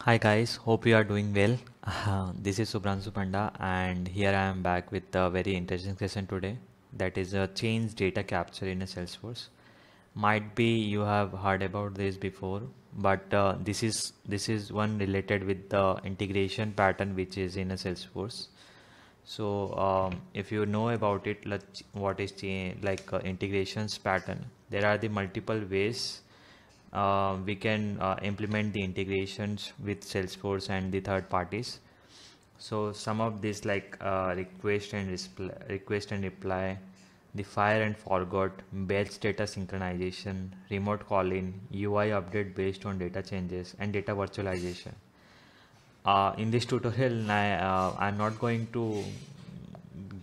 Hi guys, hope you are doing well. Uh, this is Shubhranshu Panda and here I am back with a very interesting session today that is a change data capture in a Salesforce. Might be you have heard about this before but uh, this is this is one related with the integration pattern which is in a Salesforce. So um, if you know about it what is like uh, integrations pattern there are the multiple ways uh, we can uh, implement the integrations with Salesforce and the third parties. So some of this like uh, request and request and reply, the fire and forgot, batch data synchronization, remote call-in, UI update based on data changes, and data virtualization. Uh, in this tutorial, I, uh, I'm not going to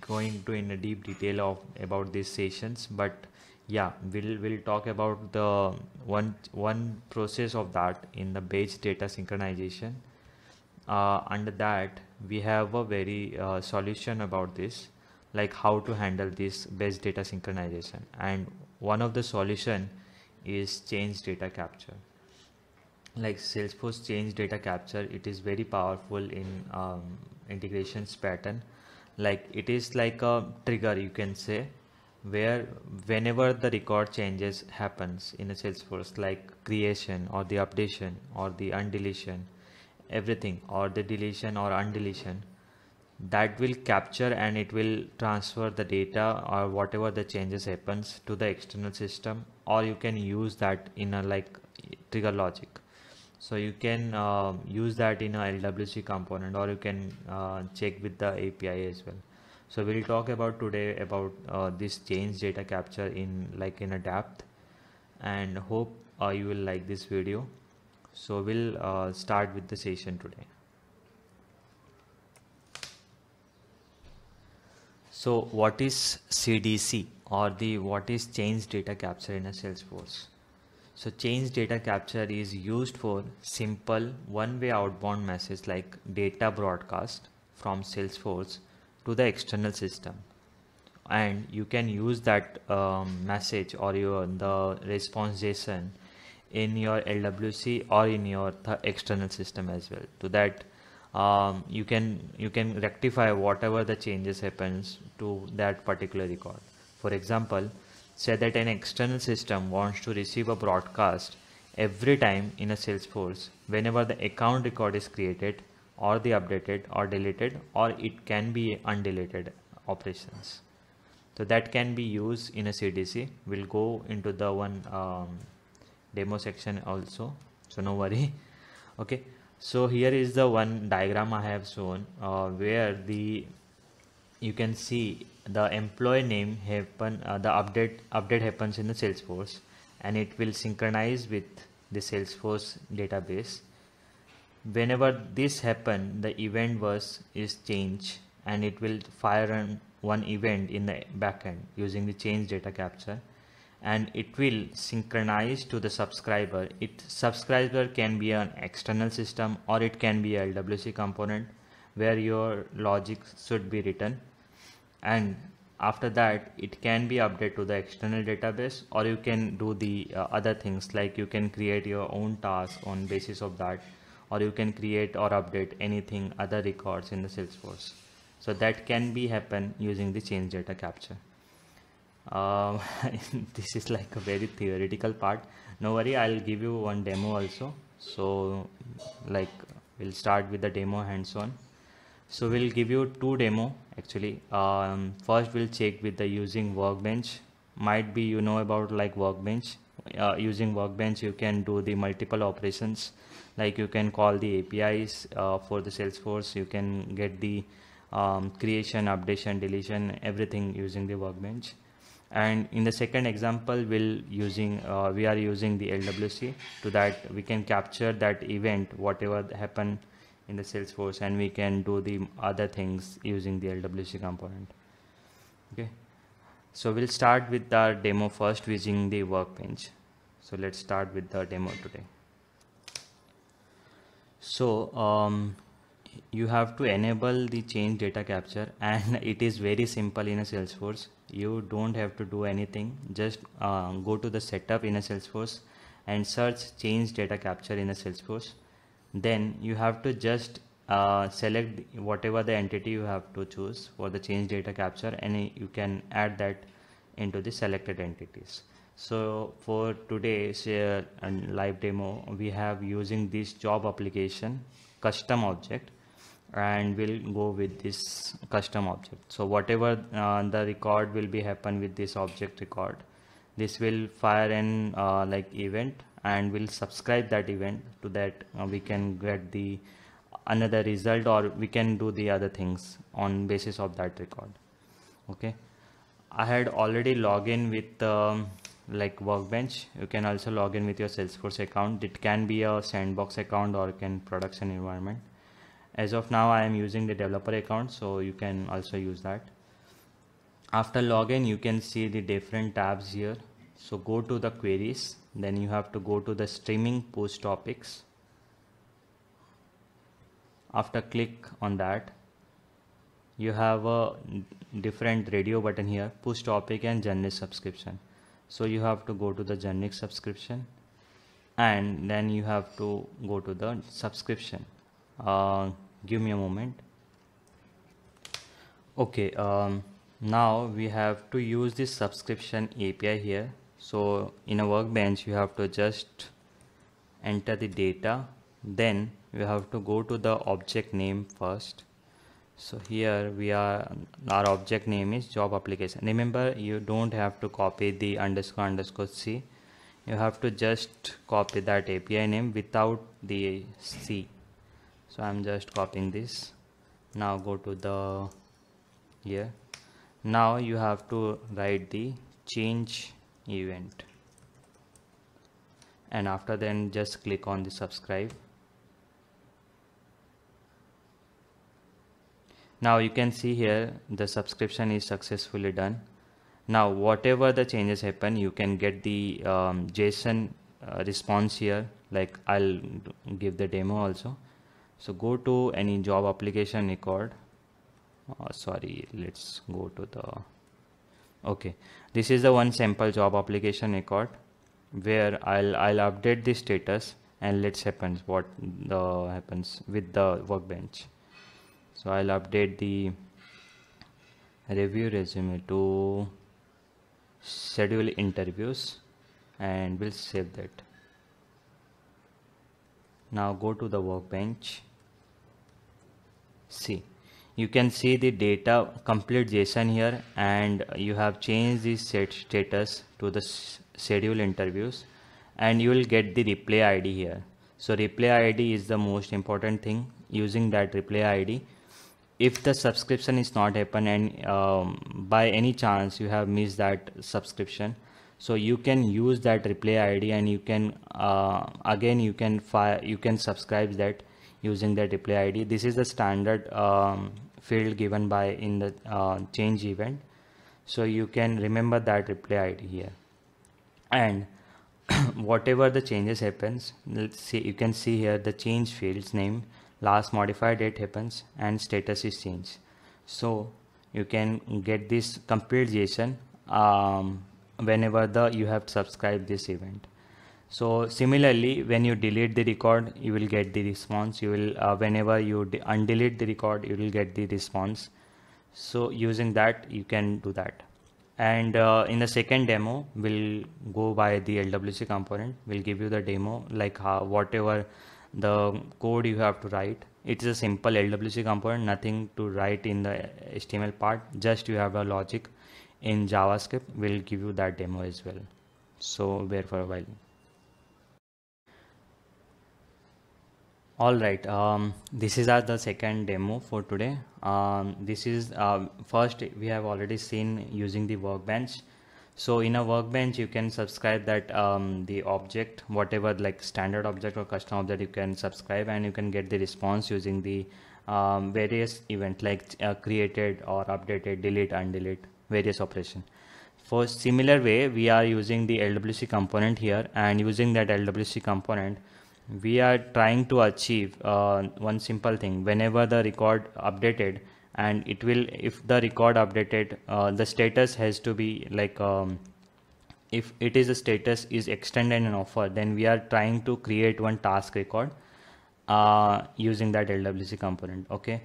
going to in a deep detail of about these sessions, but yeah we'll we'll talk about the one one process of that in the batch data synchronization. Uh, under that we have a very uh, solution about this like how to handle this batch data synchronization. And one of the solution is change data capture. Like salesforce change data capture it is very powerful in um, integrations pattern. Like it is like a trigger you can say where whenever the record changes happens in a salesforce like creation or the updation or the undeletion everything or the deletion or undeletion that will capture and it will transfer the data or whatever the changes happens to the external system or you can use that in a like trigger logic. So you can uh, use that in a LWC component or you can uh, check with the API as well so we'll talk about today about uh, this change data capture in like in a depth and hope uh, you will like this video. So we'll uh, start with the session today. So what is CDC or the what is change data capture in a Salesforce? So change data capture is used for simple one-way outbound message like data broadcast from Salesforce to the external system. And you can use that um, message or your the response JSON in your LWC or in your external system as well. To that um, you can you can rectify whatever the changes happens to that particular record. For example say that an external system wants to receive a broadcast every time in a Salesforce whenever the account record is created or the updated or deleted or it can be undeleted operations. So that can be used in a CDC we'll go into the one um, demo section also. So no worry. Okay. So here is the one diagram I have shown uh, where the you can see the employee name happen uh, the update update happens in the Salesforce and it will synchronize with the Salesforce database whenever this happen the event was is changed and it will fire on one event in the backend using the change data capture. And it will synchronize to the subscriber. It subscriber can be an external system or it can be a LWC component where your logic should be written. And after that it can be updated to the external database or you can do the uh, other things like you can create your own task on basis of that or you can create or update anything other records in the Salesforce. So that can be happen using the change data capture. Uh, this is like a very theoretical part. No worry, I'll give you one demo also. So like we'll start with the demo hands-on. So we'll give you two demo actually. Um, first we'll check with the using workbench. Might be you know about like workbench. Uh, using workbench you can do the multiple operations like you can call the APIs uh, for the Salesforce you can get the um, creation updation deletion everything using the workbench. And in the second example we'll using uh, we are using the LWC to that we can capture that event whatever happened in the Salesforce and we can do the other things using the LWC component. Okay? So we'll start with our demo first using the workbench. So let's start with the demo today so um, you have to enable the change data capture and it is very simple in a salesforce. You don't have to do anything. Just uh, go to the setup in a salesforce and search change data capture in a salesforce. Then you have to just uh, select whatever the entity you have to choose for the change data capture and you can add that into the selected entities so for today's uh, live demo we have using this job application custom object and we'll go with this custom object. So whatever uh, the record will be happen with this object record. This will fire an uh, like event and we'll subscribe that event to that uh, we can get the another result or we can do the other things on basis of that record. Okay? I had already logged in with um, like workbench you can also log in with your salesforce account. It can be a sandbox account or can production environment. As of now I am using the developer account so you can also use that. After login you can see the different tabs here. So go to the queries then you have to go to the streaming push topics. After click on that you have a different radio button here push topic and generic subscription so you have to go to the generic subscription and then you have to go to the subscription. Uh, give me a moment. Okay um, now we have to use this subscription API here. So in a workbench you have to just enter the data. Then you have to go to the object name first so here we are our object name is job application. Remember you don't have to copy the underscore underscore c. You have to just copy that API name without the C. So I'm just copying this. Now go to the here. Now you have to write the change event. And after then just click on the subscribe now you can see here the subscription is successfully done. Now whatever the changes happen you can get the um, JSON uh, response here. Like I'll give the demo also. So go to any job application record. Uh, sorry let's go to the okay. This is the one sample job application record where I'll I'll update the status and let's happens what the happens with the workbench so I'll update the review resume to schedule interviews and we'll save that. Now go to the workbench. See you can see the data complete json here and you have changed the set status to the schedule interviews and you will get the replay id here. So replay id is the most important thing. Using that replay id if the subscription is not happen and um, by any chance you have missed that subscription so you can use that replay id and you can uh, again you can fire you can subscribe that using that replay id this is the standard um, field given by in the uh, change event. So you can remember that replay id here. And whatever the changes happens let's see you can see here the change fields name last modified date happens and status is changed. So you can get this complete json um, whenever the you have subscribed this event. So similarly when you delete the record you will get the response. You will uh, whenever you undelete the record you will get the response. So using that you can do that. And uh, in the second demo we'll go by the lwc component. We'll give you the demo like how whatever the code you have to write. It is a simple lwc component nothing to write in the html part. Just you have a logic in javascript. We'll give you that demo as well. So bear for a while. All right um, this is our the second demo for today. Um, this is uh, first we have already seen using the workbench so in a workbench you can subscribe that um, the object whatever like standard object or custom object you can subscribe and you can get the response using the um, various event like uh, created or updated delete undelete various operation. For similar way we are using the lwc component here and using that lwc component we are trying to achieve uh, one simple thing. Whenever the record updated and it will if the record updated uh, the status has to be like um, if it is a status is extended an offer then we are trying to create one task record uh, using that LWC component okay?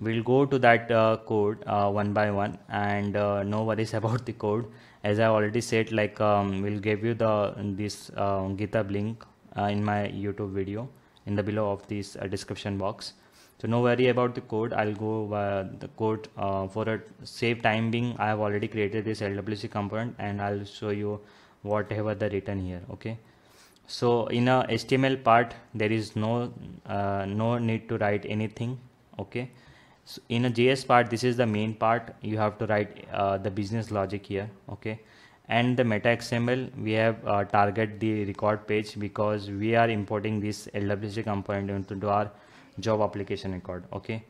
We'll go to that uh, code uh, one by one and uh, no worries about the code. As I already said like um, we'll give you the this uh, github link uh, in my YouTube video in the below of this description box so no worry about the code. I'll go uh, the code uh, for a save time being I have already created this LWC component and I'll show you whatever the written here okay? So in a HTML part there is no uh, no need to write anything okay? So in a JS part this is the main part. You have to write uh, the business logic here okay? And the meta XML we have uh, target the record page because we are importing this LWC component into our job application record okay?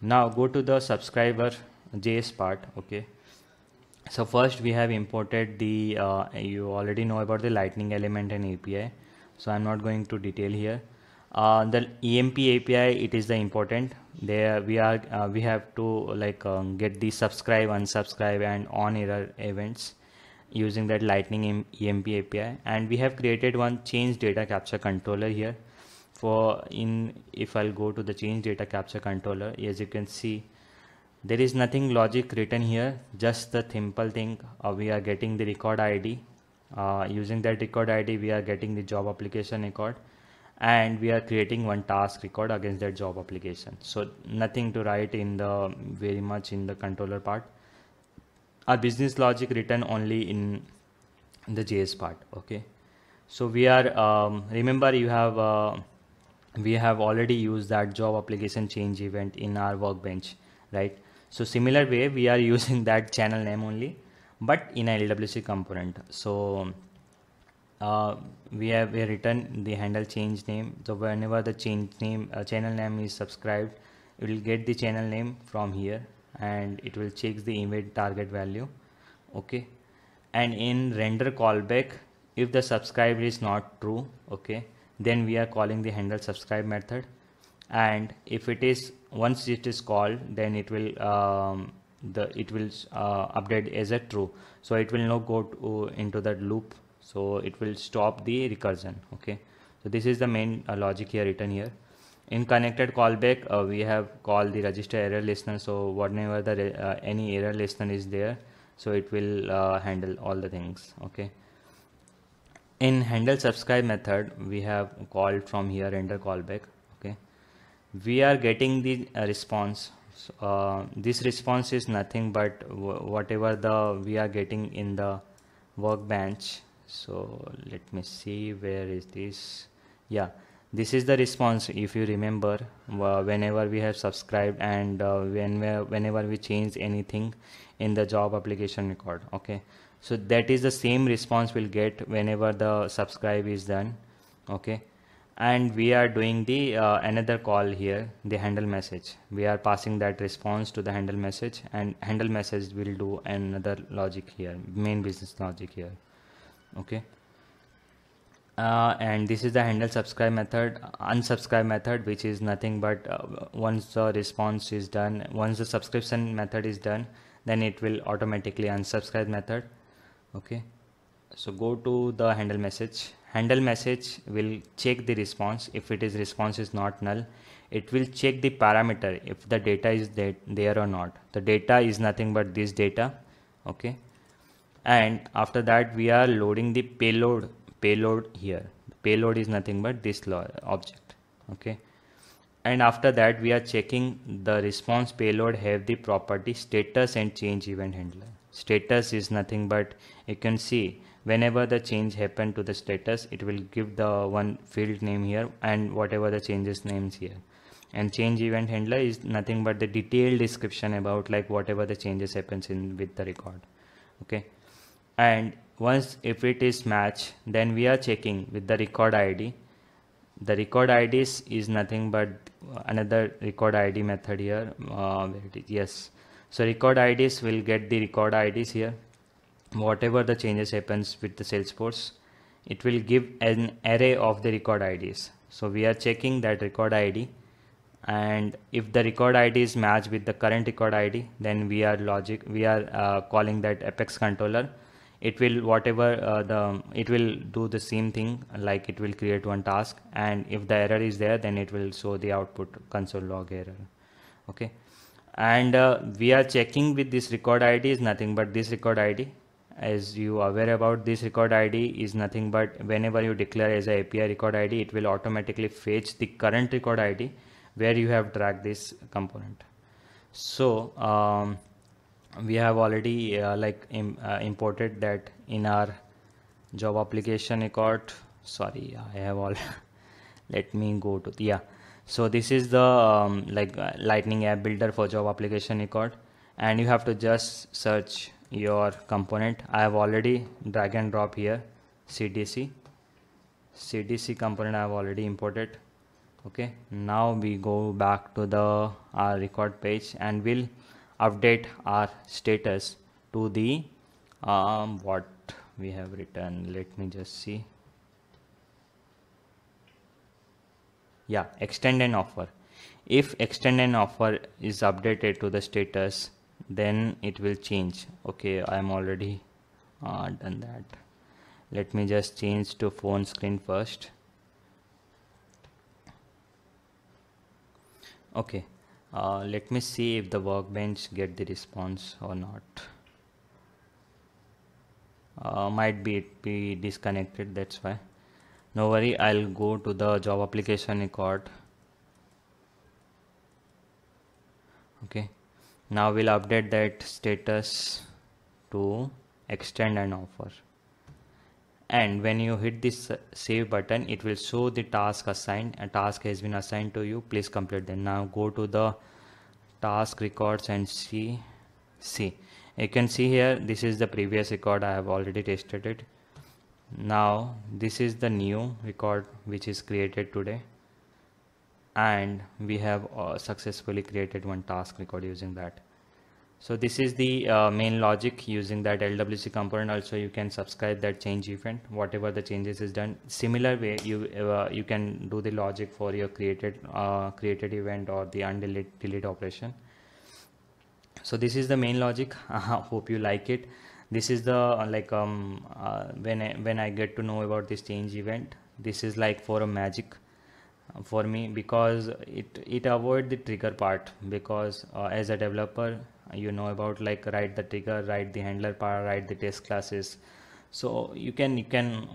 Now go to the subscriber JS part okay? So first we have imported the uh, you already know about the lightning element and API so I'm not going to detail here. Uh, the emp api it is the important. There we are uh, we have to like um, get the subscribe unsubscribe and on error events using that lightning emp api and we have created one change data capture controller here for in if i'll go to the change data capture controller as you can see there is nothing logic written here just the simple thing uh, we are getting the record id uh, using that record id we are getting the job application record and we are creating one task record against that job application. So nothing to write in the very much in the controller part. Our business logic written only in the js part okay? So we are um, remember you have uh, we have already used that job application change event in our workbench right? So similar way we are using that channel name only but in a lwc component. So uh, we have we written the handle change name. So whenever the change name uh, channel name is subscribed it will get the channel name from here and it will check the event target value okay? And in render callback if the subscribe is not true okay then we are calling the handle subscribe method. And if it is once it is called then it will um, the it will uh, update as a true. So it will not go to, into that loop. So it will stop the recursion okay? So this is the main uh, logic here written here. In connected callback uh, we have called the register error listener. So whenever the uh, any error listener is there so it will uh, handle all the things okay in handle subscribe method we have called from here render callback okay? We are getting the uh, response. So, uh, this response is nothing but whatever the we are getting in the workbench. So let me see where is this. Yeah this is the response if you remember whenever we have subscribed and uh, when whenever we change anything in the job application record okay so that is the same response we'll get whenever the subscribe is done okay? And we are doing the uh, another call here the handle message. We are passing that response to the handle message and handle message will do another logic here main business logic here okay? Uh, and this is the handle subscribe method unsubscribe method which is nothing but uh, once the response is done once the subscription method is done then it will automatically unsubscribe method okay. So go to the handle message. Handle message will check the response. If it is response is not null it will check the parameter if the data is there or not. The data is nothing but this data. Okay. And after that we are loading the payload payload here. Payload is nothing but this object. Okay. And after that we are checking the response payload have the property status and change event handler status is nothing but you can see whenever the change happen to the status it will give the one field name here and whatever the changes names here. And change event handler is nothing but the detailed description about like whatever the changes happens in with the record. Okay? And once if it is match then we are checking with the record id the record id is, is nothing but another record id method here. Uh, yes so record ids will get the record ids here. Whatever the changes happens with the salesforce it will give an array of the record ids so we are checking that record id and if the record id is matched with the current record id then we are logic we are uh, calling that apex controller. It will whatever uh, the it will do the same thing like it will create one task and if the error is there then it will show the output console log error. Okay and uh, we are checking with this record id is nothing but this record id as you are aware about this record id is nothing but whenever you declare as a api record id it will automatically fetch the current record id where you have dragged this component. So um, we have already uh, like Im uh, imported that in our job application record. Sorry i have all let me go to the, yeah so this is the um, like uh, lightning app builder for job application record. And you have to just search your component. I have already drag and drop here cdc cdc component i have already imported. Okay. Now we go back to the our record page and we'll update our status to the um, what we have written. Let me just see yeah extend an offer. If extend an offer is updated to the status then it will change. Okay i'm already uh, done that. Let me just change to phone screen first. Okay uh, let me see if the workbench get the response or not. Uh, might be it be disconnected that's why no worry I'll go to the job application record. Okay. Now we'll update that status to extend an offer. And when you hit this save button it will show the task assigned a task has been assigned to you. Please complete them now go to the task records and see see. You can see here this is the previous record I have already tested it now this is the new record which is created today. And we have uh, successfully created one task record using that. So this is the uh, main logic using that LWC component. Also you can subscribe that change event. Whatever the changes is done similar way you uh, you can do the logic for your created uh, created event or the undelete delete operation so this is the main logic. Hope you like it. This is the uh, like um uh, when I, when I get to know about this change event this is like for a magic for me because it it avoid the trigger part because uh, as a developer you know about like write the trigger write the handler part write the test classes. So you can you can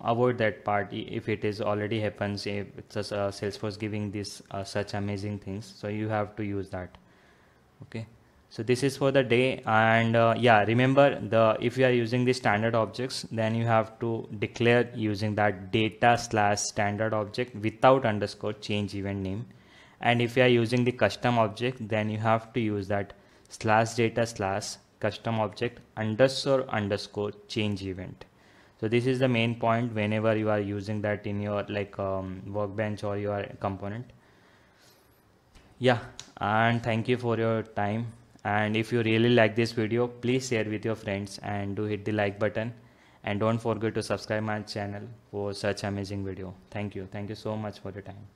avoid that part if it is already happens if it's uh, salesforce giving this uh, such amazing things. So you have to use that. Okay so this is for the day and uh, yeah remember the if you are using the standard objects then you have to declare using that data slash standard object without underscore change event name. And if you are using the custom object then you have to use that slash data slash custom object underscore underscore change event. So this is the main point whenever you are using that in your like um, workbench or your component. Yeah and thank you for your time and if you really like this video please share with your friends and do hit the like button. And don't forget to subscribe my channel for such amazing video. Thank you. Thank you so much for your time